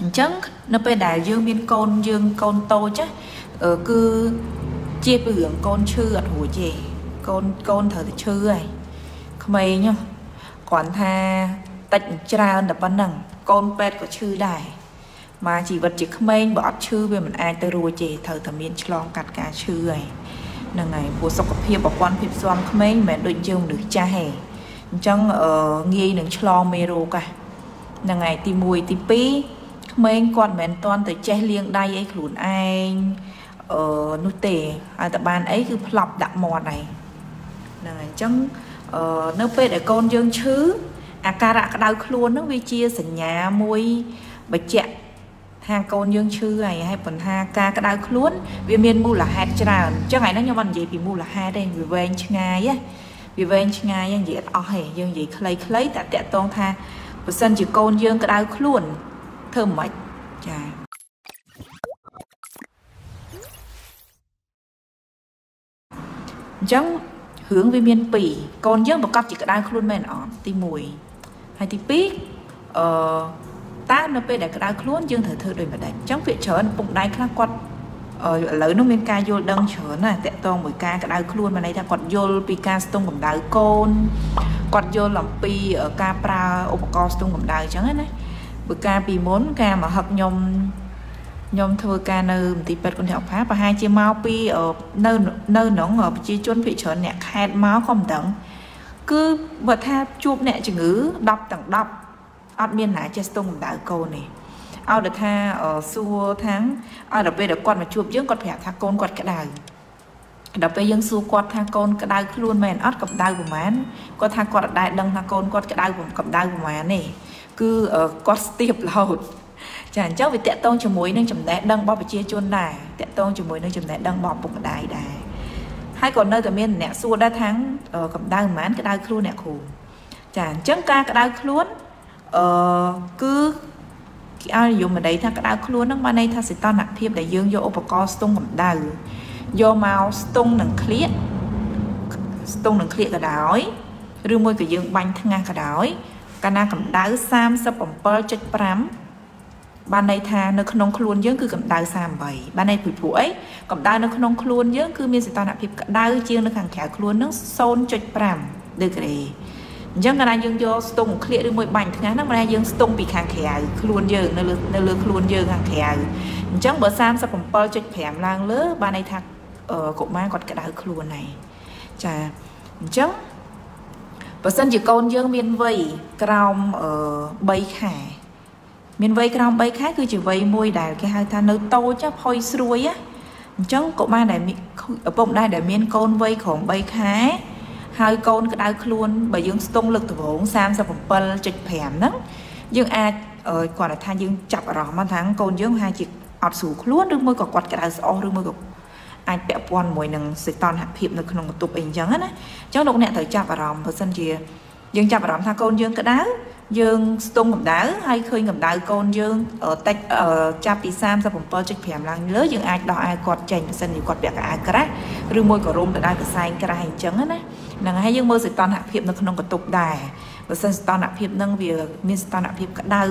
អញ្ចឹងនៅពេលដែលយើងមានកូនយើងកូនតូចគឺជាពីរឿងកូនឈឺអត់រួចទេកូនកូនត្រូវតែឈឺហើយក្មេងគ្រាន់ថាតិចច្រើនតែប៉ុណ្្នឹងកូនពេទ្យក៏ឈឺដែរមកជីវិតជាក្មេងបើអត់ឈឺវាមិនអាចទៅរួចទេត្រូវតែមានឆ្លងកាត់ការឈឺហើយហ្នឹងហើយព្រោះសុខភាពប្រព័ន្ធភាពស៊ាំក្មេងមិនមែនដូចយើងមនុស្សចាស់ទេអញ្ចឹងងាយនឹងឆ្លងមេរោគហ្នឹងហើយទី1ទី2 ក្មេងគាត់មិនមែនតន់ទៅចេះលាងដៃអីខ្លួនឯងអឺនោះទេហើយតបានអីគឺផ្លប់ដាក់មាត់ហើយហ្នឹងហើយអញ្ចឹងអឺនៅពេលដែលកូនយើងឈឺអាការៈក្តៅខ្លួនហ្នឹងវាជាសញ្ញាមួយបញ្ជាក់ថាកូនយើងឈឺហើយហើយប៉ុន្តែការក្តៅខ្លួន វាមានមូលហេតុច្រើនអញ្ចឹងថ្ងៃហ្នឹងខ្ញុំមិននិយាយពីមូលហេតុទេវាវែងឆ្ងាយវាវែងឆ្ងាយនិយាយអត់អស់ទេយើងនិយាយខ្លីៗតែតកតងថាបើសិនជាកូនយើងក្តៅខ្លួន ធ្វើមិនចាអញ្ចឹងរឿងវាមាន2កូនយើងប្រកបជាក្តៅខ្លួនមែនអត់ទី1ហើយទី2អឺតើនៅពេលដែលក្តៅខ្លួនយើងត្រូវធ្វើដូចម្ដេចអញ្ចឹងវាច្រើនពុកដៃខ្លះគាត់ឥឡូវនោះមានការយល់ដឹងច្រើនណាស់តកតងមួយការក្តៅខ្លួនមានន័យថាគាត់យល់ពីការស្ទង់កម្ដៅកូនគាត់យល់អំពីការប្រើឧបករណ៍ស្ទង់កម្ដៅអញ្ចឹងណា បើការពីមុនការមកហឹកខ្ញុំខ្ញុំធ្វើការនៅមន្ទីរពេទ្យគុណធម៌ប្រហែលជាមកពីនៅនៅក្នុងប្រជាជនភាគច្រើនអ្នកខេតមកក៏មិនដឹងគឺបើថាជួបអ្នកជំងឺ10ទាំង10អត់មានណាចេះស្ទង់កម្ដៅកូនទេឲ្យតែថាសួរថាឲ្យដល់ពេលដែលគាត់មកជួបយើងគាត់ប្រាប់ថាកូនគាត់ក្តៅដល់ពេលយើងសួរគាត់ថាកូនក្តៅខ្លួនមែនអត់កម្ដៅប្រហែលគាត់ថាគាត់អត់ដែលដឹងថាកូនគាត់ក្តៅកម្ដៅប្រហែលទេ គឺគាត់ស្ទាបរហូតចាអញ្ចឹងវាតកតងជាមួយនឹងចំណេះដឹងរបស់ប្រជាជនដែរតកតងជាមួយនឹងចំណេះដឹងរបស់ពុកម្ដាយដែរហើយក៏នៅតែមានអ្នកសួរដែរថាកម្ដៅប្រហែលក្តៅខ្លួនអ្នកគ្រូចាអញ្ចឹងការក្តៅខ្លួនអឺគឺគេឲ្យនិយមន័យថាក្តៅខ្លួនហ្នឹងបានន័យថាសីតុណ្ហភាពដែលយើងយកឧបករណ៍ស្ទង់កម្ដៅយកមកស្ទង់នឹងក្លៀកស្ទង់នឹងក្លៀកក៏ដោយឬមួយក៏យើងបាញ់ថ្ងាសក៏ដោយ កាលណាកម្ដៅ37.5បានន័យថានៅក្នុងខ្លួនយើងគឺកម្ដៅ38បានន័យពីព្រោះអីកម្ដៅនៅក្នុងខ្លួនយើងគឺមានសីតុណ្ហភាពក្ដៅជាងនៅខាងក្រៅខ្លួននឹង0.5ដឺក្រេអញ្ចឹងកាលណាយើងយកស្ទង់ក្លៀកឬមួយបាញ់ថ្ងៃហ្នឹងបានយើងស្ទង់ពីខាងក្រៅខ្លួនយើងនៅលើនៅលើខ្លួនយើងខាងក្រៅអញ្ចឹងបើ37.5ឡើងលើបានន័យថាកុមារគាត់ក្តៅខ្លួនហើយចាអញ្ចឹង បើសិនជាកូនយើងមានវ័យក្រោម3ខែមានវ័យក្រោម3ខែគឺជាវ័យមួយដែលគេហៅថានៅតូចផុយស្រួយអញ្ចឹងកុមារដែលឪពុកម្ដាយដែលមានកូនវ័យក្រោម3ខែហើយកូនក្តៅខ្លួនបើយើងស្ទង់លើកដំបូង37.5ហ្នឹងយើងអាចគាត់ថាយើងចាប់អារម្មណ៍ថាកូនយើងហាក់ជាអត់ស្រួលខ្លួនឬមួយក៏គាត់ក្តៅស្អុះឬមួយក៏ អាចពាក់ព័ន្ធមួយនឹងសីតុណ្ហភាពនៅក្នុងបន្ទប់អីអញ្ចឹងណាអញ្ចឹងលោកអ្នកត្រូវចាប់អារម្មណ៍បើសិនជាយើងចាប់អារម្មណ៍ថាកូនយើងក្តៅយើងស្ទង់កម្ដៅហើយឃើញកម្ដៅកូនយើងតិចចាប់ពី37.5ឡើងលើយើងអាចដោះអាវគាត់ចេញបើសិនជាគាត់ពាក់កៅអៅក្រាស់ឬមួយក៏រុំទៅដោយកសែងក្រាស់អញ្ចឹងណាហ្នឹងហើយយើងមើលសីតុណ្ហភាពនៅក្នុងកតុបដែរបើសិនសីតុណ្ហភាពហ្នឹងវាមានសីតុណ្ហភាពក្តៅ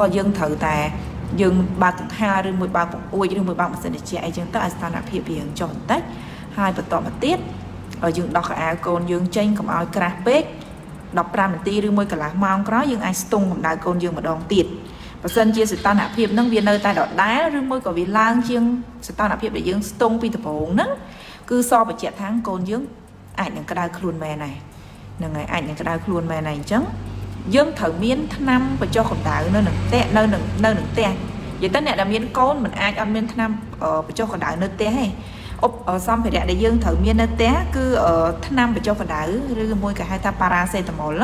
ក៏យើងត្រូវតែ យើងបើកកង្ហារឬមួយបើកបង្អួចឬមួយបើកម៉ាស៊ីនត្រជាក់អីចឹងទៅឲ្យស្ថានភាពវាចុះបន្តិចហើយបន្តមកទៀតយើងដោះកៅអៅកូនយើងចេញកុំឲ្យក្រាស់ពេក15នាទីឬមួយកន្លះម៉ោងក្រោយយើងអាចស្ទង់កម្ដៅកូនយើងម្ដងទៀតបើសិនជាសីតុណ្ហភាពហ្នឹងវានៅតែដដែលឬមួយក៏វាឡើងជាងសីតុណ្ហភាពដែលយើងស្ទង់ពីដំបូងហ្នឹងគឺសបញ្ជាក់ថាកូនយើងអាចនឹងក្តៅខ្លួនមែនដែរហ្នឹងហើយអាចនឹងក្តៅខ្លួនមែនដែរអញ្ចឹង យើងត្រូវមានថ្នាំបញ្ចុះកម្ដៅនៅនឹងផ្ទះនៅនឹងនៅនឹងផ្ទះនិយាយទៅអ្នកដែលមានកូនមិនអាចអត់មានថ្នាំបញ្ចុះកម្ដៅនៅផ្ទះទេឧបសម្ភារៈដែលយើងត្រូវមាននៅផ្ទះគឺថ្នាំបញ្ចុះកម្ដៅឬមួយក៏ហៅថាប៉ារ៉ាសេតាមុល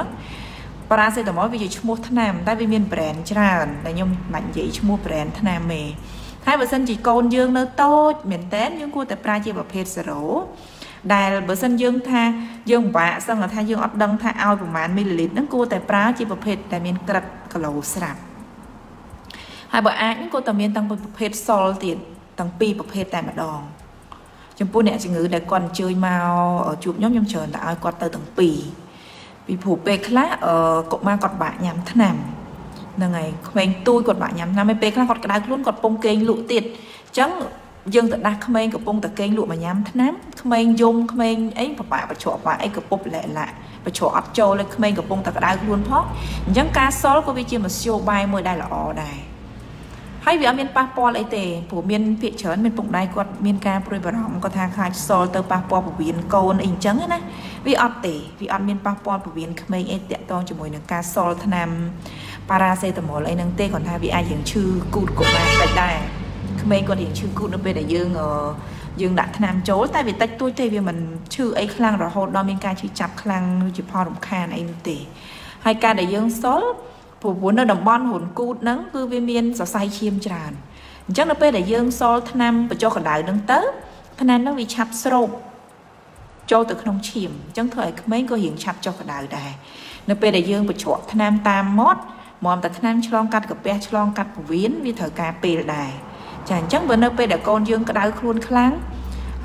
ប៉ារ៉ាសេតាមុលវាជាឈ្មោះថ្នាំតែវាមាន brand ច្រើនតែខ្ញុំមិននិយាយឈ្មោះ brand ថ្នាំទេហើយបើសិនជាកូនយើងនៅតូចមែនតើយើងគួរតែប្រើជាប្រភេទសេរ៉ូ ដែលបើសិនយើងថាយើងពិបាកសឹងថាយើងអត់ដឹងថាឲ្យប្រមាណមីលីលីត្រហ្នឹងគួរតែប្រើជាប្រភេទដែលមានក្រិតគីឡូស្រាប់ហើយបើអាចគួរតែមានទាំងប្រភេទសុលទៀតទាំងពីរប្រភេទតែម្ដងចំពោះអ្នកជំងឺដែលគាត់អញ្ជើញមកជួបខ្ញុំខ្ញុំច្រើនតែឲ្យគាត់ទៅទាំងពីរពីព្រោះពេលខ្លះកុមារគាត់បាក់ញ៉ាំថ្នាំហ្នឹងហើយក្មេងទួយគាត់បាក់ញ៉ាំថ្នាំឯពេលខ្លះគាត់ក្តៅខ្លួនគាត់ពងគេងលក់ទៀតអញ្ចឹង យើងទៅដាស់ក្មេងកំពុងតែគេងលក់មកញ៉ាំថ្នាំក្មេងយំក្មេងអីបបាក់បច្រកបាក់អីកពុបលែឡាបច្រកអត់ចូលឯក្មេងកំពុងតែក្តៅខ្លួនផងអញ្ចឹងការសល់ក៏វាជាមធ្យោបាយមួយដែលល្អដែរហើយវាអត់មានប៉ះពាល់អីទេព្រោះមានភាកច្រើនមានពុកដៃគាត់មានការព្រួយបារម្ភគាត់ថាខ្លាចសល់ទៅប៉ះពាល់ពវៀនកូនអីអញ្ចឹងណាវាអត់ទេវាអត់មានប៉ះពាល់ពវៀនក្មេងអីតាក់ទងជាមួយនឹងការសល់ថ្នាំប៉ារ៉ាសេតាមុលអីហ្នឹងទេគាត់ថាវាអាចរៀងឈឺគូតកុមារតិចដែរ ក្មេងគាត់រៀងឈឺគូតនៅពេលដែលយើងយើងដាក់ថ្នាំចូលតែវាតិចតួចទេវាមិនឈឺអីខ្លាំងរហូតដល់មានការឈឺចាប់ខ្លាំងជាផលរំខានអីនោះទេហើយការដែលយើងសល់ព្រោះនៅតំបន់ហ៊ុនគូតហ្នឹងគឺវាមានសរសៃឈាមច្រើនអញ្ចឹងនៅពេលដែលយើងសល់ថ្នាំបញ្ចុះកម្ដៅហ្នឹងទៅថ្នាំហ្នឹងវាឆាប់ស្រូបចូលទៅក្នុងឈាមអញ្ចឹងធ្វើឲ្យក្មេងក៏រៀងឆាប់ចុះកម្ដៅដែរនៅពេលដែលយើងបញ្ជ្រក់ថ្នាំតាមមាត់មកតែថ្នាំឆ្លងកាត់កាពះឆ្លងកាត់ពោះវៀនវាត្រូវការពេលដែរ ចាអញ្ចឹងបើនៅពេលដែលកូនយើងក្តៅខ្លួនខ្លាំង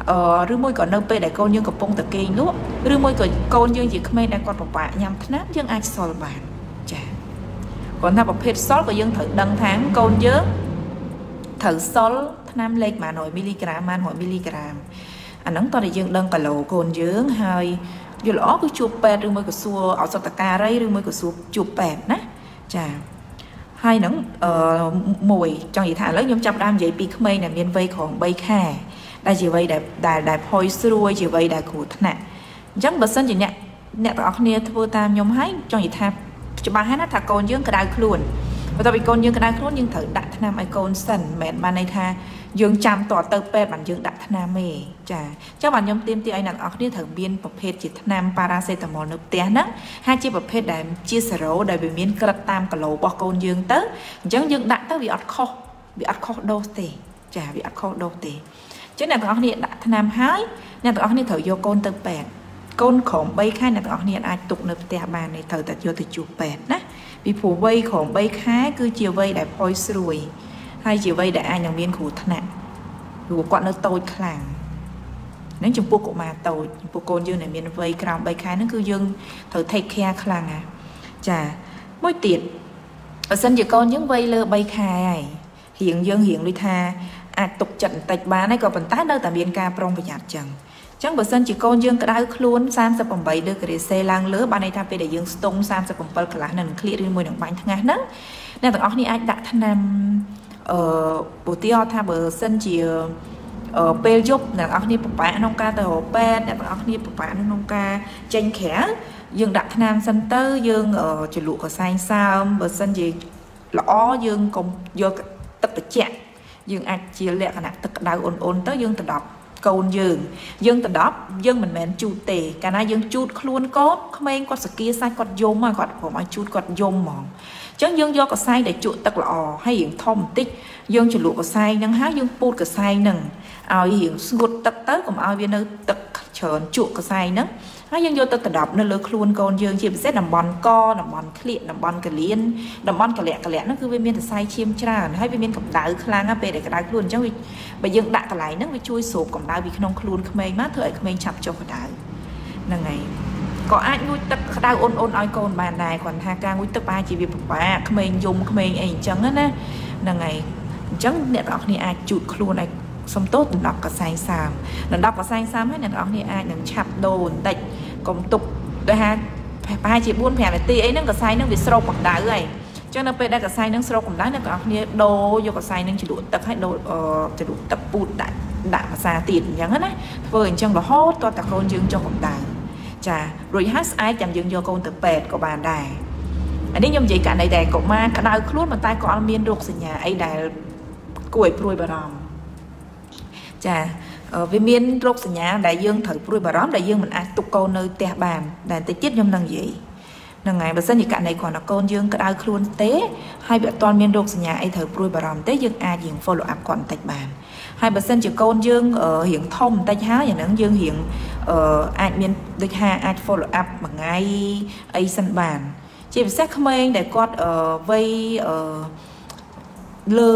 អឺឬមួយក៏នៅពេលដែលកូនយើងកំពុងតែគេងលក់ឬមួយក៏កូនយើងជាក្មេងដែលគាត់ពិបាកញ៉ាំថ្នាំយើងអាចសល់បានចាគាត់ថាប្រភេទសល់ក៏យើងត្រូវដឹងថាកូនយើងត្រូវសល់ថ្នាំលេខម៉ាន100មីលីក្រាមម៉ាន100មីលីក្រាមអាហ្នឹងតើយើងដឹងគីឡូកូនយើងហើយយល់ល្អគឺជួបពេទ្យឬមួយក៏សួរអសតការីឬមួយក៏សួរជួបពេទ្យណាចា ហើយនឹងអឺមួយចង់និយាយថាឥឡូវខ្ញុំចាប់ដើមនិយាយពីក្មេងដែលមានវ័យក្រោម3ខែដែលជាវ័យដែលដែលដែលផុយស្រួយជាវ័យដែលគ្រោះថ្នាក់អញ្ចឹងបើសិនជាអ្នកអ្នកទាំងអស់គ្នាធ្វើតាមខ្ញុំហើយចង់និយាយថាច្បាស់ហើយណាថាកូនយើងក្តៅខ្លួនបន្ទាប់ពីកូនយើងក្តៅខ្លួនយើងត្រូវដាក់ថ្នាំឲ្យកូនសិនមិនមែនបានន័យថា យើងចាំតទៅពេទ្យបានយើងដាក់ថ្នាំទេចាអញ្ចឹងបានខ្ញុំទាមទារឲ្យអ្នកនរគ្នាត្រូវមានប្រភេទជាថ្នាំប៉ារ៉ាសេតាមុលនៅផ្ទះហ្នឹងហើយជាប្រភេទដែលជាសេរ៉ូដែលវាមានក្រិតតាមគីឡូរបស់កូនយើងទៅអញ្ចឹងយើងដាក់ទៅវាអត់ខុសវាអត់ខុសដូសទេចាវាអត់ខុសដូសទេអញ្ចឹងអ្នកទាំងអស់គ្នាដាក់ថ្នាំហើយអ្នកទាំងអស់គ្នាត្រូវយកកូនទៅពេទ្យកូនក្រោម3ខែអ្នកទាំងអស់គ្នាអាចទុកនៅផ្ទះបានទេត្រូវតែយកទៅជួបពេទ្យណាពីព្រោះវ័យក្រោម3ខែគឺជាវ័យដែលផុយស្រួយ ហើយជាវ័យដែលអាចនឹងមានគ្រោះថ្នាក់ព្រោះគាត់នៅតូចខ្លាំងហ្នឹងចំពោះកុមារតូចចំពោះកូនយើងដែលមានវ័យក្រោម3ខែហ្នឹងគឺយើងត្រូវ take care ខ្លាំងណាចាមួយទៀតបើសិនជាកូនយើងវ័យលើ3ខែហើយរៀងយើងរៀងដូចថាអាចទុកចិត្តបន្តិចបានហើយក៏ប៉ុន្តែនៅតែមានការប្រុងប្រយ័ត្នចឹងចឹងបើសិនជាកូនយើងក្តៅខ្លួន38ដឺក្រេសេឡើងលើបានន័យថាពេលដែលយើងស្ទង់37កន្លះនៅនឹងឃ្លៀតឬមួយនឹងបាញ់ថ្ងាសហ្នឹងអ្នកទាំងអស់គ្នាអាចដាក់ថ្នាំ អឺឧទាហរណ៍ថាបើសិនជាពេលយប់អ្នកទាំងអស់គ្នាពិបាកក្នុងការទៅរកពេទ្យអ្នកទាំងអស់គ្នាពិបាកក្នុងការចេញក្រៅយើងដាក់ថ្នាំសិនទៅយើងចលក់កសែងសើមបើសិនជាល្អយើងកុំយកទឹកត្រជាក់យើងអាចជាលក្ខណៈទឹកក្តៅអ៊ុនអ៊ុនទៅយើងទៅដប់កូនយើងយើងទៅដប់យើងមិនមែនជូតទេកាលណាយើងជូតខ្លួនកូនក្មេងគាត់សគាសាច់គាត់យំគាត់ព្រមឲ្យជូតគាត់យំហ្មង អញ្ចឹងយើងយកកសែងដែលជក់ទឹកល្អហើយរៀងធំបន្តិចយើងជ្រលក់កសែងហ្នឹងហើយយើងពូតកសែងហ្នឹងឲ្យរៀងស្ងួតទឹកទៅកុំឲ្យវានៅទឹកច្រើនជក់កសែងហ្នឹងហើយយើងយកទៅដដប់នៅលើខ្លួនកូនយើងជាពិសេសតំបន់កតំបន់ក្លៀកតំបន់កលៀនតំបន់កលាក់កលាក់ហ្នឹងគឺវាមានសរសៃឈាមច្រើនហើយវាមានកម្ដៅខ្លាំងណាស់ពេលដែលក្ដៅខ្លួនអញ្ចឹងបើយើងដាក់កន្លែងហ្នឹងវាជួយស្រូបកម្ដៅពីក្នុងខ្លួនក្មេងមកធ្វើឲ្យក្មេងឆាប់ចុះកម្ដៅហ្នឹងហើយ ក៏អាចងូតទឹកក្តៅអ៊ុនអ៊ុនឲ្យកូនបានដែរគ្រាន់ថាការងូតទឹកប្រហែលជាវាពិបាកក្មេងយំក្មេងអីអញ្ចឹងណាហ្នឹងហើយអញ្ចឹងអ្នកទាំងអស់គ្នាអាចជូតខ្លួនឲ្យសំទោសដណ្ដប់កសែងសាមដណ្ដប់កសែងសាមហើយអ្នកទាំងអស់គ្នាអាចនឹងឆាប់ដូរបន្តិចកុំទុកដោយថាប្រហែលជា4 5នាទីអីហ្នឹងកសែងហ្នឹងវាស្រូបកម្ដៅហើយចឹងនៅពេលដែលកសែងនឹងស្រូបកម្ដៅអ្នកទាំងអស់គ្នាដូរយកកសែងនឹងជ្រលក់ទឹកឲ្យដូរជ្រលក់ទឹកពូតដាក់ដាក់ភាសាទៀតអញ្ចឹងណាធ្វើអញ្ចឹងរហូតតតកូនយើងចុះកម្ដៅ ចារួចហើយស្អែកចាំយើងយកកូនទៅពេទ្យក៏បានដែរអានេះខ្ញុំនិយាយករណីដែលកុមារក្តៅខ្លួនប៉ុន្តែក៏អត់មានរោគសញ្ញាអីដែលគួរឲ្យព្រួយបារម្ភចាវាមានរោគសញ្ញាដែលយើងត្រូវព្រួយបារម្ភដែលយើងមិនអាចទុកកូននៅផ្ទះបានតែតិចទៀតខ្ញុំនឹងនិយាយ ហ្នឹងហើយបើសិនជាករណីគ្រាន់តែកូនយើងក្តៅខ្លួនទេហើយវាអត់ទាន់មានរោគសញ្ញាអីត្រូវព្រួយបារម្ភទេយើងអាចរៀង follow up គាត់បន្តិចបានហើយបើសិនជាកូនយើងរៀងធំបន្តិចហើយអាហ្នឹងយើងរៀងអាចមានដូចថាអាច follow up មួយថ្ងៃអីសិនបាន ជាពិសេសក្មេងដែលគាត់វ័យលើ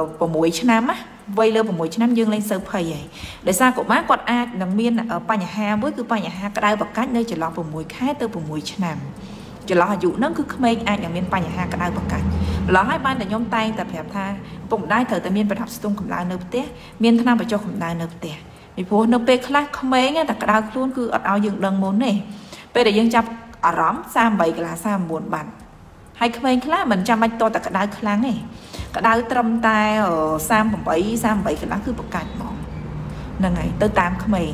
6ឆ្នាំណាវ័យលើ6ឆ្នាំយើងលែងសូវភ័យហើយដោយសារកុមារគាត់អាចនឹងមានបញ្ហាមួយគឺបញ្ហាក្តៅប្រកាច់នៅចន្លោះ6ខែទៅ6ឆ្នាំ ចន្លោះអាយុហ្នឹងគឺក្មេងអាចនឹងមានបញ្ហាក្តៅប្រកាច់ម្ល៉េះហើយបានតែខ្ញុំតែងតែប្រាប់ថាពុកម្ដាយត្រូវតែមានប្រដាប់ស្ទង់កម្ដៅនៅផ្ទះមានថ្នាំបញ្ចុះកម្ដៅនៅផ្ទះពីព្រោះនៅពេលខ្លះក្មេងតែក្តៅខ្លួនគឺអត់ឲ្យយើងដឹងមុនទេពេលដែលយើងចាប់អារម្មណ៍38កន្លះ39បាត់ហើយក្មេងខ្លះមិនចាំបាច់តតែក្តៅខ្លាំងទេក្តៅត្រឹមតែ38 38កន្លះគឺប្រកាច់ហ្មងហ្នឹងហើយទៅតាមក្មេង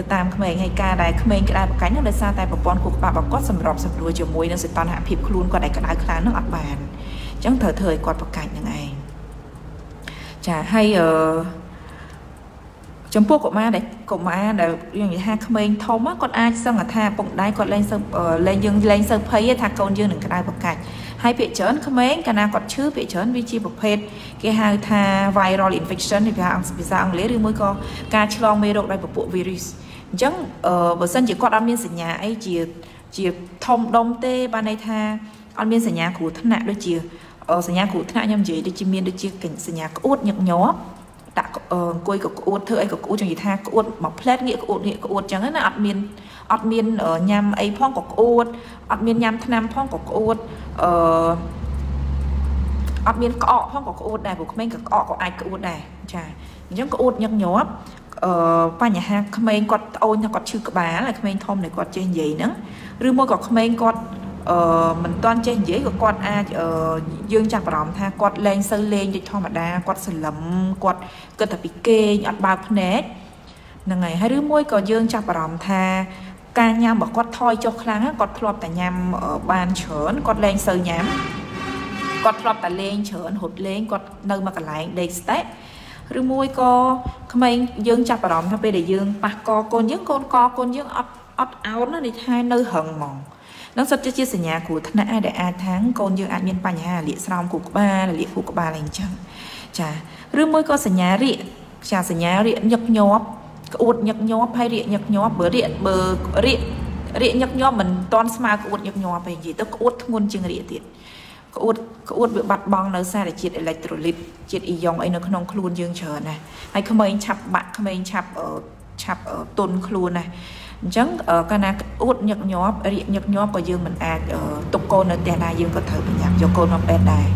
ទៅតាមក្មេងហើយការដែលក្មេងក្តៅប្រកាច់ហ្នឹងដោយសារតែប្រព័ន្ធខួរក្បាលរបស់គាត់សម្របសម្រួលជាមួយនឹងសីតុណ្ហភាពខ្លួនគាត់ដែលក្តៅខ្លាំងហ្នឹងអត់បានអញ្ចឹងត្រូវធ្វើឲ្យគាត់ប្រកាច់ហ្នឹងឯងចាហើយអឺចំពោះកុមារដែលកុមារដែលយើងនិយាយថាក្មេងធំគាត់អាចសឹងថាពុកម្ដាយគាត់លែងសើលែងយើងលែងសើភ័យថាកូនយើងនឹងក្តៅប្រកាច់ហើយពាក្យច្រើនក្មេងកាលណាគាត់ឈឺពាក្យច្រើនវាជាប្រភេទគេហៅថា viral infection ភាសាភាសាអង់គ្លេសឬមួយក៏ការឆ្លងមេរោគដោយពពួក virus អញ្ចឹងបើសិនជាគាត់អត់មានសញ្ញាអីជាជាធំដុំទេបានន័យថាអត់មានសញ្ញាគ្រោះថ្នាក់ដូចជាសញ្ញាគ្រោះថ្នាក់ខ្ញុំនិយាយដូចជាមានដូចជាសញ្ញាក្អួតញឹកញាប់ដាក់អង្គុយកក្អួតធ្វើអីក៏ក្អួតចឹងនិយាយថាក្អួតមួយផ្លែតងាកក្អួតងាកក្អួតចឹងណាអត់មានអត់មានញ៉ាំអីផងក៏ក្អួតអត់មានញ៉ាំថ្នាំផងក៏ក្អួតអឺអត់មានក្អកផងក៏ក្អួតដែរព្រោះក្មេងក៏ក្អកក៏អាចក្អួតដែរចាអញ្ចឹងក្អួតញឹកញាប់ អឺបញ្ហាក្មេងគាត់ត្អូនថាគាត់ឈឺក្បាលហើយក្មេងធំដែលគាត់ចេះនិយាយហ្នឹងឬមួយក៏ក្មេងគាត់អឺមិនទាន់ចេះនិយាយក៏គាត់អាចយើងចាប់អារម្មណ៍ថាគាត់លែងសូវលេងដូចធម្មតាគាត់សន្លឹមគាត់គិតតែពីគេងអត់បើកភ្នែកហ្នឹងហើយហើយឬមួយក៏យើងចាប់អារម្មណ៍ថាការញ៉ាំរបស់គាត់ថយចុះខ្លាំងគាត់ធ្លាប់តែញ៉ាំបានច្រើនគាត់លែងសូវញ៉ាំគាត់ធ្លាប់តែលេងច្រើនរត់លេងគាត់នៅមួយកន្លែងដេកស្តេក ឬមួយក៏ក្មេងយើងចាប់អារម្មណ៍ថាពេលដែលយើងប៉ះកកូនយើងកូនកកូនយើងអត់អត់អោនណានេះថានៅរឹងហ្មងនឹងសុទ្ធតែជាសញ្ញាគ្រោះថ្នាក់ដែលអាចថាកូនយើងអាចមានបញ្ហាលាកស្រោមគូក្បាលលាកគូក្បាលអីអញ្ចឹងចាឬមួយក៏សញ្ញារាកចាសញ្ញារាកញឹកញាប់ក្អួតញឹកញាប់ហើយរាកញឹកញាប់បើរាកបើរាករាកញឹកញាប់មិនតាន់ស្មើក្អួតញឹកញាប់ទេនិយាយទៅក្អួតធ្ងន់ជាងរាកទៀត ក្អួតក្អួតវាបាត់បង់នៅសារជាតិអេឡិចត្រូលីតជាតិអ៊ីយ៉ុងអីនៅក្នុងខ្លួនយើងច្រើនណាស់ហើយក្មេងឆាប់បាក់ក្មេងឆាប់ឆាប់ទុនខ្លួនណាអញ្ចឹងកាលណាអួតញឹកញាប់រាកញឹកញាប់ក៏យើងមិនអាចទុកកូននៅផ្ទះដែរយើងក៏ត្រូវប្រញាប់យកកូនមកពេទ្យដែរ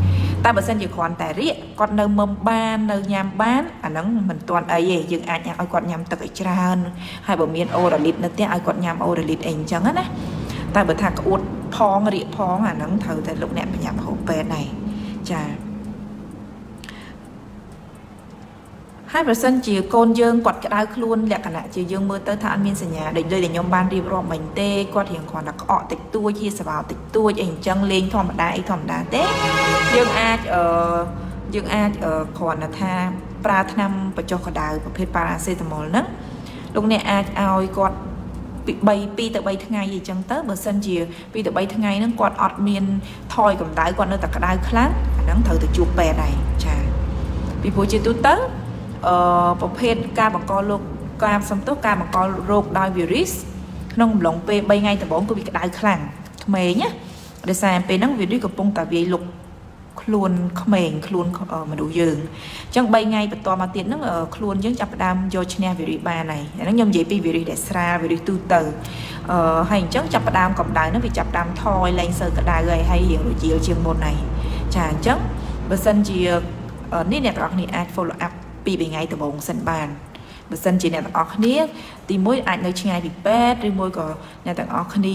តែបើសិនជាគ្រាន់តែរាកគាត់នៅមុំបាននៅញ៉ាំបានអាហ្នឹងមិនទាន់អីទេយើងអាចញ៉ាំឲ្យគាត់ញ៉ាំទឹកឲ្យច្រើនហើយបើមានអូរ៉ាលីតនៅផ្ទះឲ្យគាត់ញ៉ាំអូរ៉ាលីតអីអញ្ចឹងណា តែបើថាក្អួតផងរាកផងអាហ្នឹងត្រូវតែលោកអ្នកប្រញាប់ហូបពេទ្យដែរចាហើយប្រសិនជាកូនយើងគាត់ក្តៅខ្លួនលក្ខណៈជាយើងមើលទៅថាអត់មានសញ្ញាដូចដូចដែលខ្ញុំបានរៀបរាប់មិញទេគាត់រៀងគ្រាន់តែក្អកតិចតួចជាសវោតិចតួចអីអញ្ចឹងលេងធម្មតាអីធម្មតាទេយើងអាចអឺយើងអាចគ្រាន់តែថាប្រើថ្នាំបញ្ចុះក្តៅប្រភេទប៉ារ៉ាសេតាមុលហ្នឹងលោកអ្នកអាចឲ្យគាត់ ពី3 2ទៅ3ថ្ងៃអីចឹងទៅបើសិនជា2ទៅ3ថ្ងៃហ្នឹងគាត់អត់មានថយកម្ដៅគាត់នៅតែក្តៅខ្លាំងអាហ្នឹងត្រូវទៅជួបពេទ្យដែរចាពីព្រោះជាទូទៅអឺប្រភេទការបង្កលោកការសំទោសការបង្ករោគដោយ virus ក្នុងអំឡុងពេល3ថ្ងៃដំបូងគឺវាក្តៅខ្លាំងក្មេងណាដោយសារពេលហ្នឹង virus កំពុងតែវាយលុក ខ្លួនក្មេងខ្លួនមនុស្សយើងអញ្ចឹង3ថ្ងៃបន្តមកទៀតហ្នឹងខ្លួនយើងចាប់ផ្ដើមយកឈ្នះវីរុសបានហើយអាហ្នឹងខ្ញុំនិយាយពីវីរុសដែលស្រាលវីរុសទូទៅអឺហើយអញ្ចឹងចាប់ផ្ដើមកម្ដៅហ្នឹងវាចាប់ផ្ដើមថយលែងសើក្ដៅហើយហើយរៀងរជាលជាងមុនហើយចាអញ្ចឹងបើសិនជានេះអ្នកទាំងអស់គ្នាអាច follow up ពីរថ្ងៃដំបូងសិនបានបើសិនជាអ្នកទាំងអស់គ្នា ទីមួយអាចនៅឆ្ងាយពីពេទ្យឬមួយក៏អ្នកទាំងអស់គ្នា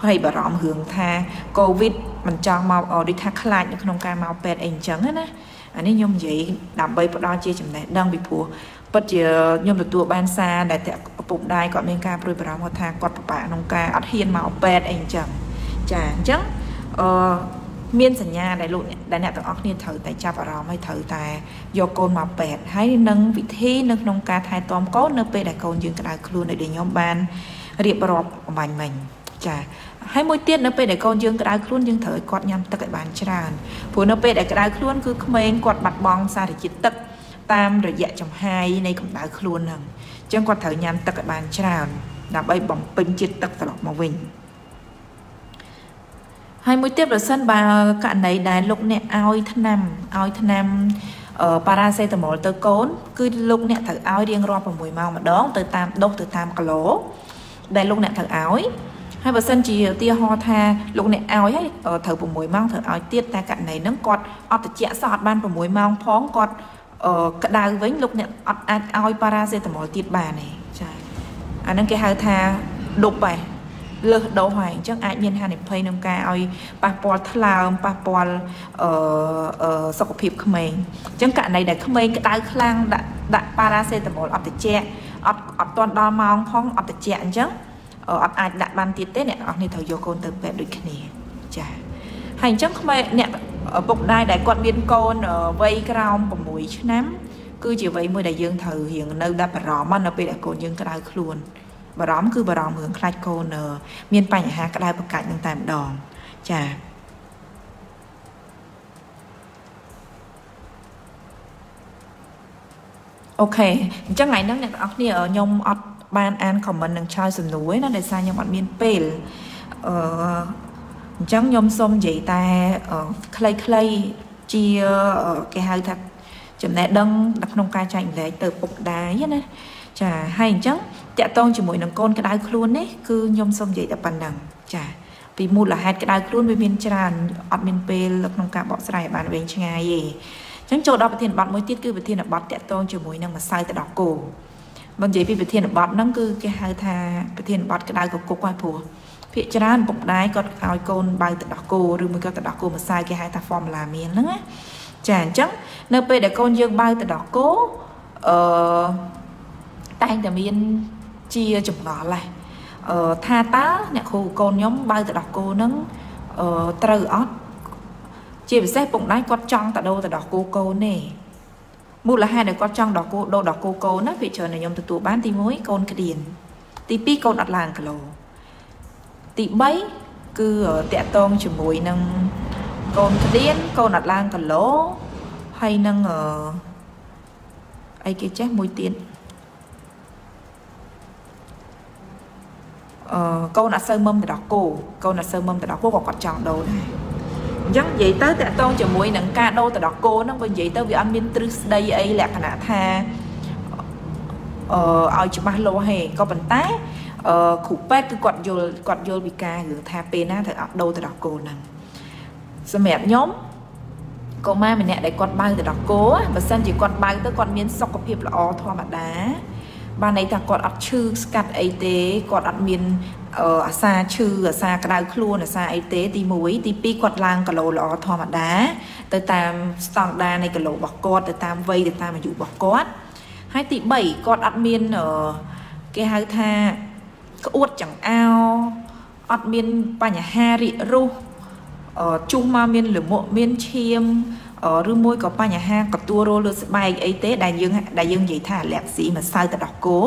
ភ័យបារម្ភរឿងថាកូវីដមិនចង់មកដូចថាខ្លាចនៅក្នុងការមកពេទ្យអីអញ្ចឹងណាអានេះខ្ញុំនិយាយដើម្បីផ្ដល់ជាចំណេះដឹងពីព្រោះពិតជាខ្ញុំទទួលបានសារដែលឪពុកម្ដាយគាត់មានការព្រួយបារម្ភគាត់ថាគាត់ពិបាកក្នុងការអត់ហ៊ានមកពេទ្យអីអញ្ចឹងចាអញ្ចឹងអឺ មានសញ្ញាដែលលោកដែលអ្នកទាំងអស់គ្នាត្រូវតែចាប់អារម្មណ៍ហើយត្រូវតែយកកូនមកពេទ្យហើយនឹងវិធីនៅក្នុងការថែទាំកូននៅពេលដែលកូនយើងក្តៅខ្លួនដូចខ្ញុំបានរៀបរាប់អំបញ្ញមិញចាហើយមួយទៀតនៅពេលដែលកូនយើងក្តៅខ្លួនយើងត្រូវឲ្យគាត់ញ៉ាំទឹកឲ្យបានច្រើនព្រោះនៅពេលដែលក្តៅខ្លួនគឺក្មេងគាត់បាត់បង់សារជាតិទឹកតាមរយៈចំហាយនៃកម្ដៅខ្លួនហ្នឹងអញ្ចឹងគាត់ត្រូវញ៉ាំទឹកឲ្យបានច្រើនដើម្បីបំពេញជាតិទឹកត្រឡប់មកវិញ ហើយមួយទៀតប្រសិនបើករណីដែលលោកអ្នកឲ្យថ្នាំឲ្យថ្នាំប៉ារ៉ាសេតាមុលទៅកូន គឺលោកអ្នកត្រូវឲ្យរៀងរាល់6ម៉ោងម្ដងទៅតាមដុសទៅតាមគីឡូដែលលោកអ្នកត្រូវឲ្យហើយបើសិនជាឧទាហរណ៍ថាលោកអ្នកឲ្យហើយត្រូវ6ម៉ោងត្រូវឲ្យទៀតតែករណីហ្នឹងគាត់អត់តិចសោះអត់បាន6ម៉ោងផងគាត់ក្តៅវិញលោកអ្នកអត់អាចឲ្យប៉ារ៉ាសេតាមុលទៀតបានទេចាអាហ្នឹងគេហៅថាដប់បែ លើសដូសហើយអញ្ចឹងអាចមានហានិភ័យក្នុងការឲ្យប៉ះពាល់ថ្លើមប៉ះពាល់អឺសុខភាពក្មេងអញ្ចឹងករណីដែលក្មេងក្តៅខ្លាំងដាក់ដាក់ប៉ារ៉ាសេតាមុលអត់តិចអត់អត់ទាន់ដល់ម៉ោងផងអត់តិចអញ្ចឹងអត់អាចដាក់បានទៀតទេអ្នកនរគ្នាត្រូវយកកូនទៅពេទ្យដូចគ្នាចាហើយអញ្ចឹងក្មេងអ្នកពុកម្ដាយដែលគាត់មានកូនវ័យក្រោម6ឆ្នាំគឺជាវ័យមួយដែលយើងត្រូវរៀងនៅដាក់បារម្ភនៅពេលដែលកូនយើងក្តៅខ្លួន បារម្ភគឺបារម្ភរឿងខ្លាចកូនមានបញ្ហាក្តៅប្រកាច់នឹងតែម្ដងចាអូខេអញ្ចឹងថ្ងៃហ្នឹងអ្នកទាំងអស់គ្នាខ្ញុំអត់បានអាន comment នឹងឆ្លើយសំណួរណាដោយសារខ្ញុំអត់មានពេលអឺអញ្ចឹងខ្ញុំសូមនិយាយតែខ្លីៗជាគេហៅថាចំណេះដឹងនៅក្នុងការចែកម្លែកទៅពុកដែរណា ចាហើយអញ្ចឹងតកតងជាមួយនឹងកូនក្តៅខ្លួននេះគឺខ្ញុំសូមនិយាយតែប៉ុណ្ណឹងចាពីមូលហេតុក្តៅខ្លួនវាមានច្រើនអត់មានពេលក្នុងការបកស្រាយបានវែងឆ្ងាយទេអញ្ចឹងចូលដល់ប្រធានបទមួយទៀតគឺប្រធានបទតកតងជាមួយនឹងម្សៅទឹកដោះគោបើនិយាយពីប្រធានបទហ្នឹងគឺគេហៅថាប្រធានបទក្តៅកគុកហើយព្រោះភាកច្រើនពុកម្ដាយគាត់ឲ្យកូនបើទឹកដោះគោឬមួយក៏ទឹកដោះគោម្សៅគេហៅថា formula មានហ្នឹងណាចាអញ្ចឹងនៅពេលដែលកូនយើងបើទឹកដោះគោអឺ តែងតែមានជាចម្ងល់ដែរអឺថាតើអ្នកគ្រូកូនខ្ញុំបើទឹកដោះគោហ្នឹងអឺត្រូវអត់ជាពិសេសពុកម្ដាយគាត់ចង់តដោទឹកដោះគោកូនទេមូលហេតុដែលគាត់ចង់ដោះគោដោដោះគោកូនណាវាច្រើនតែខ្ញុំទទួលបានទី1កូនក្តៀនទី2កូនអត់ឡើងគីឡូទី3គឺតាក់តងជាមួយនឹងកូនក្តៀនកូនអត់ឡើងគីឡូហើយនឹងអឺអីគេចេះមួយទៀតអឺ កូនអត់សូវមុំទៅដល់គោកូនអត់សូវមុំទៅដល់គោក៏គាត់ចង់ដូរដែរអញ្ចឹងនិយាយទៅតកតងជាមួយនឹងការដូរទៅដល់គោហ្នឹងបើនិយាយទៅវាអត់មានទ្រឹស្ដីអីលក្ខណៈថាអឺឲ្យច្បាស់លាស់ហេក៏ប៉ុន្តែអឺគ្រូពេទ្យគឺគាត់យល់គាត់យល់ពីការរឿងថាពេលណាត្រូវអត់ដូរទៅដល់គោហ្នឹងសម្រាប់ខ្ញុំកុមារម្នាក់ដែលគាត់បើទៅដល់គោបើសិនជាគាត់បើទៅគាត់មានសុខភាពល្អធម្មតា បានន័យថាគាត់អត់ឈឺស្កាត់អីទេគាត់អត់មានអាសាឈឺអាសាក្តៅខ្លួនអាសាអីទេទី1ទី2គាត់ឡើងគីឡូល្អធម្មតាទៅតាមស្តង់ដារនៃគីឡូរបស់គាត់ទៅតាមវ័យទៅតាមអាយុរបស់គាត់ហើយទី3គាត់អត់មានគេហៅថាក្អួតចង្អោអត់មានបញ្ហារិះរុសជុះមកមានលមុខមានឈាម ឬមួយក៏បញ្ហាកទួលរលើស្បែកអីទេ ដែលយើងដែលយើងនិយាយថាអាឡែកស៊ីម្សៅទឹកដោះគោ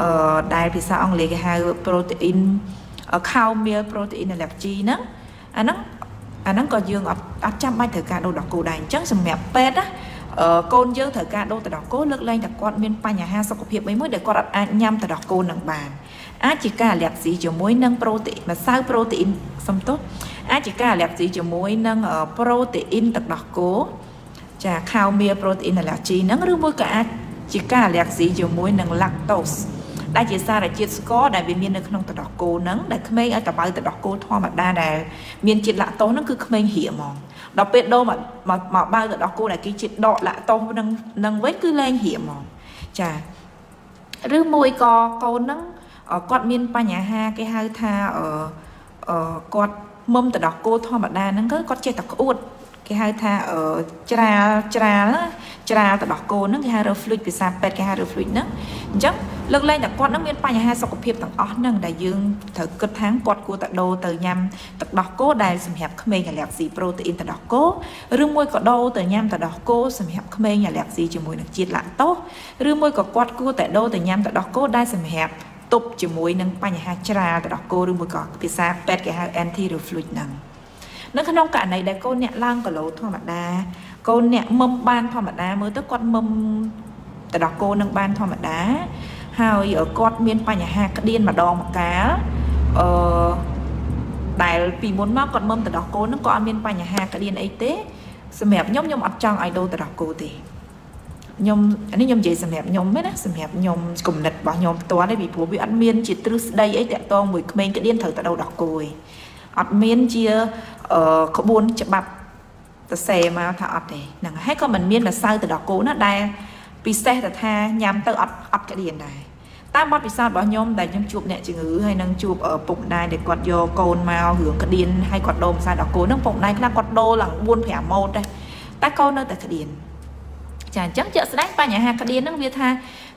អឺដែលភាសាអង់គ្លេសគេហៅ protein cow meal protein allergy ហ្នឹងអាហ្នឹងអាហ្នឹងក៏យើងអត់អត់ចាំបាច់ត្រូវការដូរដោះគោដែរអញ្ចឹងសម្រាប់ពេទ្យណាអឺកូនយើងត្រូវការដូរទៅដោះគោលើកលែងតែគាត់មានបញ្ហាសុខភាពមួយមួយដែលគាត់អាចញ៉ាំទៅដោះគោនឹងបានអាចជាការអាឡែកស៊ីជាមួយនឹងប្រូតេអ៊ីនម្សៅប្រូតេអ៊ីនសំទោស អាចជាការអាឡែកស៊ីជាមួយនឹងប្រូតេអ៊ីនទឹកដោះគោចាខៅមៀប្រូតេអ៊ីនអាឡែកស៊ីហ្នឹងឬមួយក៏អាចជាការអាឡែកស៊ីជាមួយនឹង lactose ដែលជាសារជាតិស្ករដែលវាមាននៅក្នុងទឹកដោះគោហ្នឹងដែលក្មេងឲ្យតបៅទឹកដោះគោធម្មតាដែលមានជាតិឡាក់តូសហ្នឹងគឺក្មេងហៀហ្មងដល់ពេលដូរមកមកបើទឹកដោះគោដែលគេជាតិដកឡាក់តូសនឹងនឹងវិញគឺលែងហៀហ្មងចាឬមួយក៏កូនហ្នឹងគាត់មានបញ្ហាគេហៅថាអឺគាត់ មុំទៅដោះគោធម្មតាហ្នឹងគឺគាត់ចេះតែក្អួតគេហៅថាច្រាលច្រាលច្រាលទៅដោះគោហ្នឹងគេហៅ reflux ភាសាពេទ្យគេហៅ reflux ហ្នឹងអញ្ចឹងលើកលែងតែគាត់ហ្នឹងមានបញ្ហាសុខភាពទាំងអស់ហ្នឹងដែលយើងត្រូវគិតថាគាត់គួរតែដូរទៅញ៉ាំទឹកដោះគោដែលសម្រាប់ក្មេងអាឡែកស៊ីប្រូតេអ៊ីនទឹកដោះគោឬមួយក៏ដូរទៅញ៉ាំទឹកដោះគោសម្រាប់ក្មេងអាឡែកស៊ីជាមួយនឹងជាតិឡាក់តូសឬមួយក៏គាត់គួរតែដូរទៅញ៉ាំទឹកដោះគោដែលសម្រាប់ ទប់ជាមួយនឹងបញ្ហាច្រាលទឹកដោះគោឬមួយក៏ភាសាពេទ្យគេហៅ anti reflux ហ្នឹងនៅក្នុងករណីដែលកូនអ្នកឡើងគីឡូធម្មតាកូនអ្នកមុំបានធម្មតាមើលទៅគាត់មុំទៅដល់គោនឹងបានធម្មតា ហើយគាត់មានបញ្ហាក្តៀនម្ដងម្កាលអឺដែលពីមុនមកគាត់មុំទៅដល់គោនឹងក៏អត់មានបញ្ហាក្តៀនអីទេសម្រាប់ខ្ញុំខ្ញុំអត់ចង់ឲ្យដូរទៅដល់គោទេ ខ្ញុំអានេះខ្ញុំនិយាយសម្រាប់ខ្ញុំណាសម្រាប់ខ្ញុំគំនិតរបស់ខ្ញុំផ្ទាល់ទេពីព្រោះវាអត់មានជាទ្រឹស្ដីអីតាក់ទងមួយក្មេងក្តៀនត្រូវទៅដោះដោះគោឯងអត់មានជាក្បួនច្បាប់សរសេរមកថាអត់ទេហ្នឹងហើយក៏មិនមានម្សៅទៅដោះគោណាដែលពិសេសទៅថាញ៉ាំទៅអត់អត់ក្តៀនដែរតាមបទពិសោធន៍របស់ខ្ញុំដែលខ្ញុំជួបអ្នកជំងឺហើយនឹងជួបពុកម្ដាយដែលគាត់យកកូនមករឿងក្តៀនហើយគាត់ដូរម្សៅដោះគោហ្នឹងពុកម្ដាយខ្លះគាត់ដូរឡើង4 5ម៉ូតដែរតែកូននៅតែក្តៀន ចាអញ្ចឹងជាក់ស្ដែងបញ្ហាក្តៀនហ្នឹងវាថា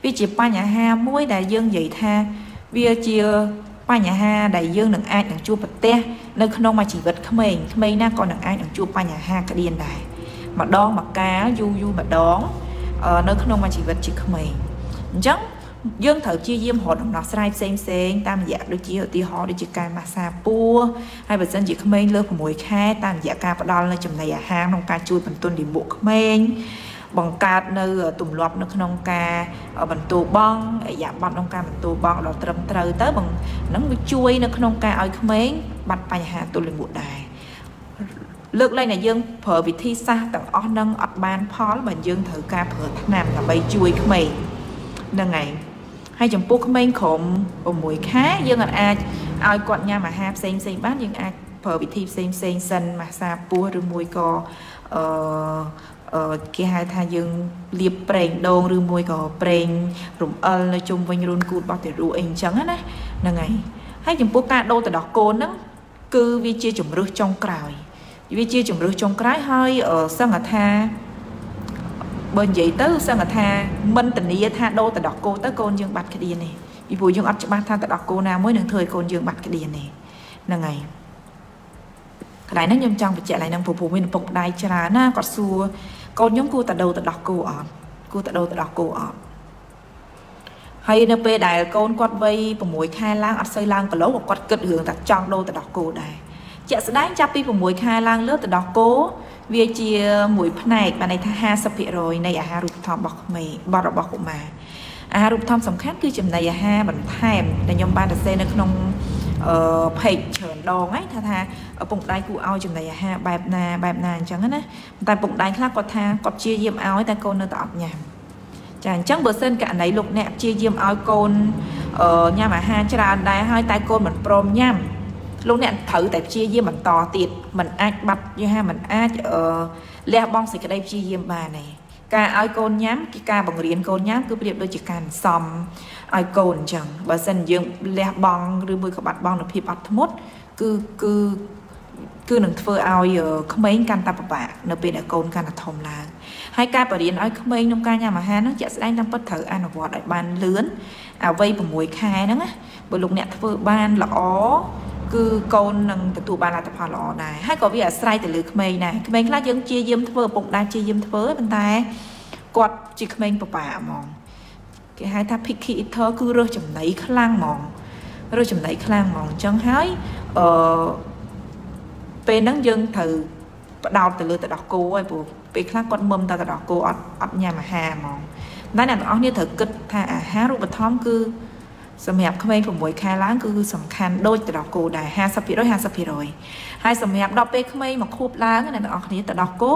វាជាបញ្ហាមួយដែលយើងនិយាយថាវាជាបញ្ហាដែលយើងនឹងអាចនឹងជួបប្រទះនៅក្នុងមួយជីវិតក្មេងក្មេងណាក៏នឹងអាចនឹងជួបបញ្ហាក្តៀនដែរម្ដងមកកាលយូរយូរម្ដងនៅក្នុងមួយជីវិតជាក្មេងអញ្ចឹងយើងត្រូវព្យាយាមរកដំណោះស្រាយផ្សេងផ្សេងតាមរយៈដូចជាឧទាហរណ៍ដូចជាការម៉ាស្សាពោះហើយបើសិនជាក្មេងលើ6ខែតាមរយៈការផ្ដល់នៅចំណីអាហារក្នុងការជួយបន្ទន់លាមកក្មេង បង្កើតនៅទម្លាប់នៅក្នុងការបន្ទោបងអរិយាប័ត្រក្នុងការបន្ទោបងដល់ត្រឹមត្រូវទៅបងហ្នឹងវាជួយនៅក្នុងការឲ្យក្មេងបាត់បញ្ហាទល់លាមកដែរលើកលែងតែយើងប្រើវិធីសាស្ត្រទាំងអស់នឹងអត់បានផលបើយើងត្រូវការប្រើថ្នាំដើម្បីជួយក្មេងហ្នឹងហើយហើយចំពោះក្មេងក្រោម6ខែយើងអាចឲ្យគាត់ញ៉ាំអាហារផ្សេងផ្សេងបានយើងអាចប្រើវិធីផ្សេងផ្សេងសិនម៉ាសាពោះឬមួយក៏អឺ គេហៅថាយើងលាបប្រេងដូងឬមួយក៏ប្រេងរំអិលនៅជុំវិញរូនគូតរបស់ទារកអីអញ្ចឹងណាហ្នឹងហើយហើយចំពោះការដូរទៅដោះកូនហ្នឹងគឺវាជាជំរឹះចុងក្រោយវាជាជំរឹះចុងក្រោយហើយសង្ឃថាបើនិយាយទៅសឹងថាមិនធានាថាដូរទៅដោះគោទៅកូនយើងបាត់ក្តៀនទេពីព្រោះយើងអត់ច្បាស់ថាទៅដោះគោណាមួយនឹងធ្វើឲ្យកូនយើងបាត់ក្តៀនទេហ្នឹងហើយកន្លែងហ្នឹងខ្ញុំចង់បញ្ជាក់ឡើងហ្នឹងព្រោះព្រោះមានឪពុកម្ដាយច្រើនណាគាត់សួរ កូនខ្ញុំគួរតែដូរទៅដោះគោអត់គួរតែដូរទៅដោះគោអត់ហើយនៅពេលដែលកូនគាត់វ័យ6ខែឡើងអត់សូវឡើងគីឡូគាត់គិតរឿងថាចង់ដូរទៅដោះគោដែរជាក់ស្ដែងចាប់ពី6ខែឡើងលើទៅដោះគោវាជាមួយផ្នែកបានន័យថា50%នៃអាហារូបត្ថម្ភរបស់ក្មេងបទរបស់កុមារអាហារូបត្ថម្ភសំខាន់គឺចំណីអាហារបន្ថែមដែលខ្ញុំបានសរសេរនៅក្នុង អឺ page ច្រើនដងហ្នឹងថាថាពុកម្ដាយគួរឲ្យចំណីអាហារបែបណាបែបណាអញ្ចឹងណាតែពុកម្ដាយខ្លះគាត់ថាគាត់ជាយាមឲ្យតែកូននៅតែអត់ញ៉ាំចាអញ្ចឹងបើសិនករណីលោកអ្នកជាយាមឲ្យកូនញ៉ាំអាហារច្រើនដែរហើយតែកូនមិនព្រមញ៉ាំលោកអ្នកត្រូវតែព្យាយាមបន្តទៀតมันអាចបាត់យល់ថាมันអាចអឺលះបង់សេចក្តីព្យាយាមបានទេការឲ្យកូនញ៉ាំគឺការបង្រៀនកូនញ៉ាំគឺប្រៀបដូចជាការសំ ឲ្យកូនអញ្ចឹងបើសិនយើងលះបង់ឬមួយក៏បាត់បង់នូវភាពអត់ធ្មត់គឺគឺគឺនឹងធ្វើឲ្យក្មេងកាន់តែពិបាកនៅពេលដែលកូនកាន់តែធំឡើងហើយការបរៀនឲ្យក្មេងក្នុងការញ៉ាំអាហារហ្នឹងជាក់ស្ដែងតាមពិតត្រូវអនុវត្តឲ្យបានលឿនអាវ័យ6ខែហ្នឹងណាបើលោកអ្នកធ្វើបានល្អគឺកូននឹងទទួលបានលទ្ធផលល្អដែរហើយក៏វាអាស្រ័យទៅលើក្មេងដែរក្មេងខ្លះយើងជាយាមធ្វើឪពុកម្ដាយជាយាមធ្វើប៉ុន្តែគាត់ជាក្មេងបបាហ្មង គេហៅថា picky eater គឺរើសចំណីខ្លាំងហ្មងរើសចំណីខ្លាំងហ្មងអញ្ចឹងហើយអឺពេលហ្នឹងយើងត្រូវបដោតទៅលើទឹកដោះគោហើយព្រោះពេលខ្លះគាត់មុំតែទឹកដោះគោអត់អត់ញ៉ាំអាហារហ្មងតែអ្នកទាំងអស់គ្នាត្រូវគិតថាអាហាររូបត្ថម្ភគឺសម្រាប់ក្មេង6ខែឡើងគឺសំខាន់ដូចទៅដល់គោដែរ50% 50%ហើយសម្រាប់ដល់ពេលក្មេងមកខួបឡើងអ្នកទាំងអស់គ្នាទៅដល់គោ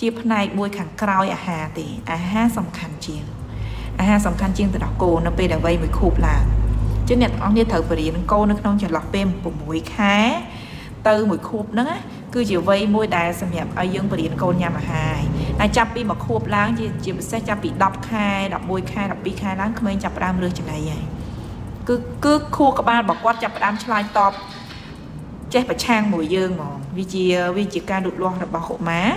ជាផ្នែកមួយខាងក្រោយអាហារទេអាហារសំខាន់ជាង អាហារសំខាន់ជាងទៅដល់គោនៅពេលដែលវ័យមួយខួបឡើងជាងអ្នកទាំងអស់គ្នាត្រូវបរៀនគោនៅក្នុងចន្លោះពេល6ខែទៅមួយខួបហ្នឹងគឺជាវ័យមួយដែលសម្រាប់ឲ្យយើងបរៀនកូនញ៉ាំអាហារហើយចាប់ពីមួយខួបឡើងជាជាពិសេសចាប់ពី10ខែ11ខែ12ខែឡើងក្មេងចាប់ផ្ដើមរើសចំណីហើយគឺគឺខួរក្បាលរបស់គាត់ចាប់ផ្ដើមឆ្លើយតបចេះប្រឆាំងមួយយើងហ្មងវាជាវាជាការលូតលាស់របស់កុមារ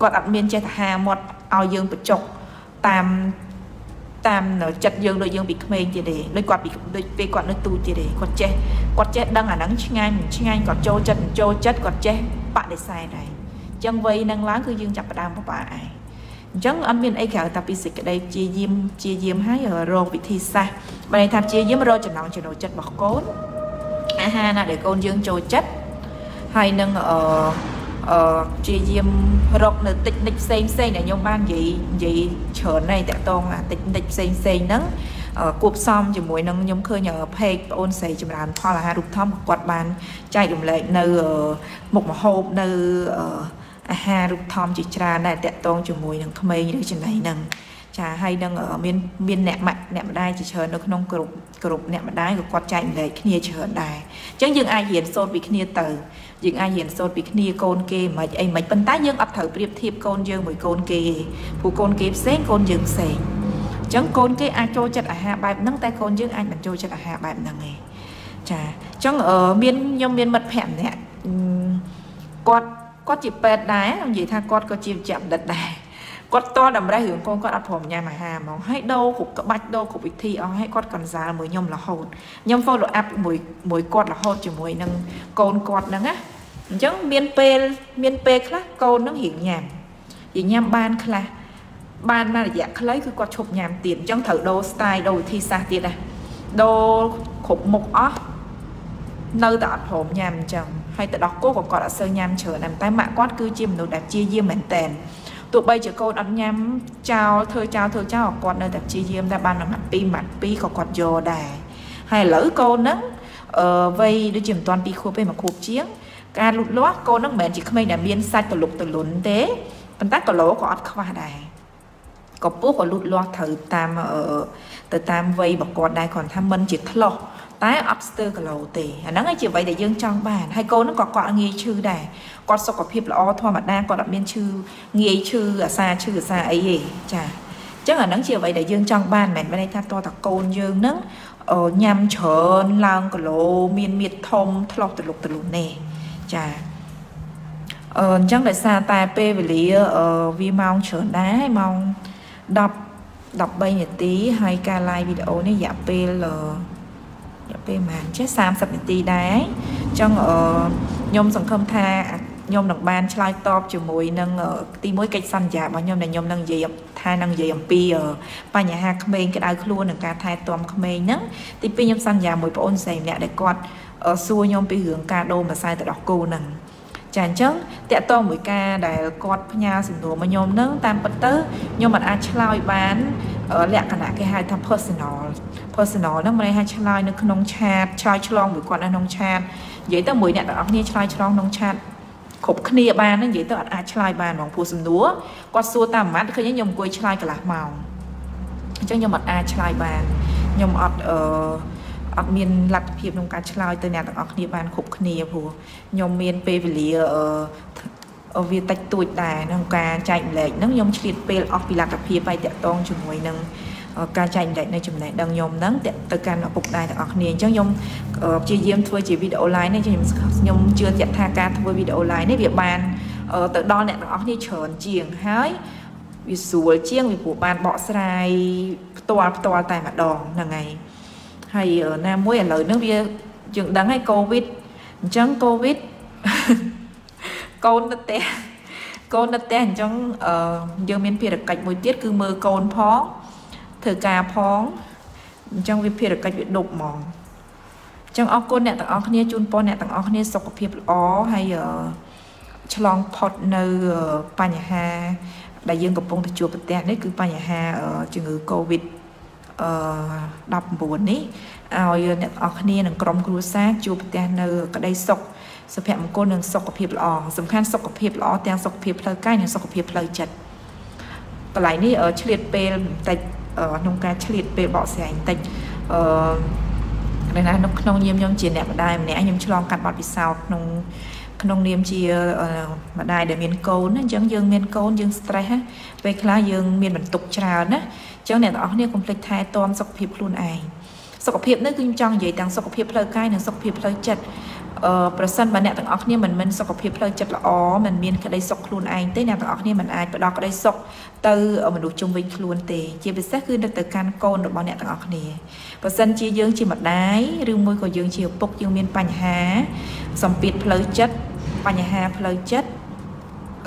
គាត់អត់មានចេះទៅហាមាត់ឲ្យយើងបញ្ចុកតាម តាមចិត្តយើងដូចយើងពីក្មេងទៀតទេដូចគាត់ពីដូចពេលគាត់នៅទូទៀតទេគាត់ចេះគាត់ចេះដឹងអាហ្នឹងឆ្ងាញ់មិនឆ្ងាញ់គាត់ចូលចិត្តមិនចូលចិត្តគាត់ចេះបដិសេធដែរអញ្ចឹងវ័យហ្នឹងឡើងគឺយើងចាប់ផ្ដើមបបាឯងអញ្ចឹងអត់មានអីក្រៅតែពីសេចក្តីជាយាមជាយាមហើយរកវិធីសាស្ត្របើន័យថាជាយាមរកចំណងចំណូលចិត្តរបស់កូនអាហារណាដែលកូនយើងចូលចិត្តហើយនឹងអឺ ព្យាយាមរកនៅតិចនិចផ្សេងផ្សេងដែលខ្ញុំបាននិយាយនិយាយច្រើនហើយតាក់ទងអាតិចនិចផ្សេងផ្សេងហ្នឹងគួបផ្សំជាមួយនឹងខ្ញុំឃើញផេកប្អូនស្រីចម្រើន ផលអាហាររូបធម្មគាត់បានចែករំលែកនៅមុខម្ហូបនៅអាហាររូបធម្មជាច្រើនដែរតាក់ទងជាមួយនឹងក្មេងឬចំណៃហ្នឹងចាហើយនឹងមានមានអ្នកម៉ាក់អ្នកម្ដាយជាច្រើននៅក្នុងក្រុមក្រុមអ្នកម្ដាយក៏គាត់ចែកម្លែកគ្នាច្រើនដែរអញ្ចឹងយើងអាចរៀនសូត្រពីគ្នាទៅ យើងអាចរៀនសូត្រពីគ្នាកូនគេមិនអីមិនប៉ុន្តែយើងអត់ត្រូវប្រៀបធៀបកូនយើងមួយកូនគេព្រោះកូនគេផ្សេងកូនយើងផ្សេងអញ្ចឹងកូនគេអាចចូលចិត្តអាហារបែបហ្នឹងតែកូនយើងអាចមិនចូលចិត្តអាហារបែបហ្នឹងទេចាអញ្ចឹងមានខ្ញុំមានមិត្តភ័ក្តិម្នាក់គាត់គាត់ជាពេទ្យដែរនិយាយថាគាត់ក៏ជាវិជ្ជបណ្ឌិតដែរ គាត់តតម្រេះរឿងកូនគាត់អត់ព្រមញ៉ាំអាហារហ្មងហើយដូរគ្រប់ក្បាច់ដូរគ្រប់វិធីអស់ហើយគាត់កនសាលមួយខ្ញុំរហូតខ្ញុំ follow up មួយមួយគាត់រហូតជាមួយនឹងកូនគាត់ហ្នឹងណាអញ្ចឹងមានពេលមានពេលខ្លះកូនហ្នឹងរៀងញ៉ាំរៀងញ៉ាំបានខ្លះបានមករយៈខ្លីគឺគាត់ឈប់ញ៉ាំទៀតអញ្ចឹងត្រូវដូរ style ដូរវិធីសាស្ត្រទៀតណាដូរគ្រប់មុខអស់នៅតែអត់ព្រមញ៉ាំអញ្ចឹងហើយទៅដោះគោក៏គាត់អត់សូវញ៉ាំច្រើនដែរតែម៉ាក់គាត់គឺជាមនុស្សដែលជាយាមមែនតែន ទោះបីជាកូនអត់ញ៉ាំចោលធ្វើចោលធ្វើចោលគាត់នៅតែព្យាយាមតែបានម៉ាត់2ម៉ាត់2ក៏គាត់យកដែរហើយឥឡូវកូនហ្នឹងអឺវ័យដូចជាមិនទាន់2ខួបទេមួយខួបជាង ការលូតលាស់កូនហ្នឹងមិនមែនជាក្មេងដែលមានសាច់ទលុកទលុនទេប៉ុន្តែគីឡូក៏អត់ខ្វះដែរកម្ពស់ក៏លូតលាស់ត្រូវតាមទៅតាមវ័យរបស់គាត់ដែរគ្រាន់ថាមិនជាធ្លោះ តែអត់ស្ទើរគីឡូទេអាហ្នឹងឯងជាអ្វីដែលយើងចង់បានហើយកូនហ្នឹងក៏គាត់ងាយឈឺដែរគាត់សុខភាពល្អធម្មតាគាត់អត់មានឈឺងាយឈឺអាសាឈឺអាសាអីទេចាអញ្ចឹងអាហ្នឹងជាអ្វីដែលយើងចង់បានមិនមែនថាតតកូនយើងហ្នឹងញ៉ាំច្រើនឡើងគីឡូមានមៀតធំធ្លោះទលុកទលុនទេចាអឺអញ្ចឹងដោយសារតែពេលវេលាវាម៉ោងច្រើនដែរម៉ោង10 13នាទីហើយការ live វីដេអូនេះរយៈពេលរយៈ ពេលប្រហែលចេះ30នាទីដែរអញ្ចឹងអឺខ្ញុំសង្ឃឹមថាខ្ញុំនឹងបានឆ្លើយតបជាមួយនឹងទីមួយកិច្ចសន្យារបស់ខ្ញុំដែលខ្ញុំនឹងនិយាយថានឹងនិយាយអំពីបញ្ហាក្មេងក្តៅខ្លួននិងការថែទាំក្មេងហ្នឹងទីពីរខ្ញុំសន្យាមួយប្អូនស្រីម្នាក់ដែលគាត់សួរខ្ញុំពីរឿងការដូរម្សៅទឹកដោះគោហ្នឹងចាអញ្ចឹងតកតមួយការដែលគាត់ផ្ញើសំណួរមកខ្ញុំនឹងតាមពិតទៅខ្ញុំមិនអាចឆ្លើយបាន លក្ខណៈគេហៅថា personal personal ហ្នឹងមិនអាចឆ្លើយនៅក្នុងឆាតឆ្លើយឆ្លងមួយគាត់នៅក្នុងឆាតនិយាយទៅមួយអ្នកទាំងអស់គ្នាឆ្លើយឆ្លងក្នុងឆាតគ្រប់គ្នាបាននិយាយទៅអត់អាចឆ្លើយបានហ្មងព្រោះសំណួរគាត់សួរតាមម៉ាត់ឃើញខ្ញុំអង្គុយឆ្លើយកន្លះម៉ោងអញ្ចឹងខ្ញុំអត់អាចឆ្លើយបានខ្ញុំអត់អឺអត់មានលទ្ធភាពក្នុងការឆ្លើយទៅអ្នកទាំងអស់គ្នាបានគ្រប់គ្នាព្រោះខ្ញុំមានពេលវេលាអឺ វាតិចតួចដែរក្នុងការចែកម្លែកហ្នឹងខ្ញុំឆ្លៀតពេលអស់ពីលទ្ធភាពហើយតាក់ទងជាមួយនឹងការចែកម្លែកនៅចំណេះដឹងខ្ញុំហ្នឹងទៅកាន់ឪពុកម្ដាយទាំងអស់គ្នាអញ្ចឹងខ្ញុំព្យាយាមធ្វើជាវីដេអូ live នេះខ្ញុំខ្ញុំជឿជាក់ថាការធ្វើវីដេអូ live នេះវាបានទៅដល់អ្នកទាំងអស់គ្នាច្រើនជាងហើយវាស្រួលជាងវាព្រោះបានបកស្រាយផ្ទាល់ផ្ទាល់តែម្ដងហ្នឹងហើយហើយណាមួយឥឡូវហ្នឹងវាយើងដឹងហើយកូវីដអញ្ចឹងកូវីដ កូននៅផ្ទះកូននៅផ្ទះអញ្ចឹងអឺយើងមានភារកិច្ចមួយទៀតគឺមើលកូនផងធ្វើការផងអញ្ចឹងវាភារកិច្ចវាដប់ហ្មងអញ្ចឹងអរគុណអ្នកទាំងអស់គ្នាជូនពរអ្នកទាំងអស់គ្នាសុខភាពល្អហើយឆ្លងផុតនៅបញ្ហា ដែលយើងកំពុងតែជួបប្រទះនេះគឺបញ្ហាជំងឺ Covid អឺ19នេះឲ្យអ្នកទាំងអស់គ្នានិងក្រុមគ្រួសារជួបប្រទះនៅក្តីសុខ សុភមង្គលនិងសុខភាពល្អសំខាន់សុខភាពល្អទាំងសុខភាពផ្លូវកាយនិងសុខភាពផ្លូវចិត្តកន្លែងនេះឆ្លៀតពេលបន្តិចក្នុងការឆ្លៀតពេលបកស្រាយបន្តិចអឺណានៅក្នុងនាមខ្ញុំជាអ្នកម្ដាយម្នាក់ខ្ញុំឆ្លងកាត់បទពិសោធន៍ក្នុងក្នុងនាមជាម្ដាយដែលមានកូនណាអញ្ចឹងយើងមានកូនយើង stress ណាពេលខ្លះយើងមានបន្ទុកច្រើនណាអញ្ចឹងអ្នកទាំងអស់គ្នាកុំភ្លេចថែទាំសុខភាពខ្លួនឯងសុខភាពនេះគឺខ្ញុំចង់និយាយទាំងសុខភាពផ្លូវកាយនិងសុខភាពផ្លូវចិត្តអឺ ប្រសិនបើអ្នកទាំងអស់គ្នាមិនមានសុខភាពផ្លូវចិត្តល្អមិនមានក្តីសុខខ្លួនឯងទេអ្នកទាំងអស់គ្នាមិនអាចផ្ដល់ក្តីសុខទៅមនុស្សជុំវិញខ្លួនទេ ជាពិសេសគឺនឹកទៅកាន់កូនរបស់អ្នកទាំងអស់គ្នាប្រសិនជាយើងជាម្ដាយឬមួយក៏យើងជាឪពុកយើងមានបញ្ហាសម្ពាធផ្លូវចិត្តបញ្ហាផ្លូវចិត្ត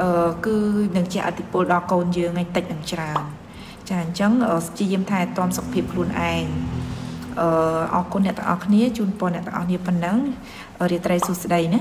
អឺគឺនឹងជាអតិពលដល់កូនយើងឲ្យតិចនឹងច្រើនចាអញ្ចឹងជាយាមថែទាំសុខភាពខ្លួនឯងអឺអរគុណអ្នកទាំងអស់គ្នាជូនពរអ្នកទាំងអស់គ្នាប៉ុណ្ណឹង រាត្រីសួស្តីណា